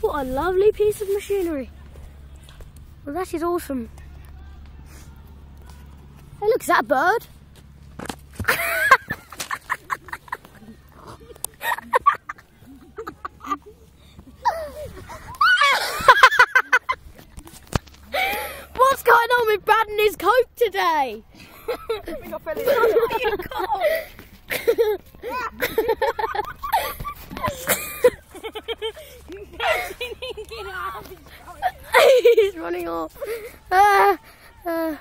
What a lovely piece of machinery. Well, that is awesome. Hey, look, is that a bird? What's going on with Brad and his coat today? running off. Ah, ah.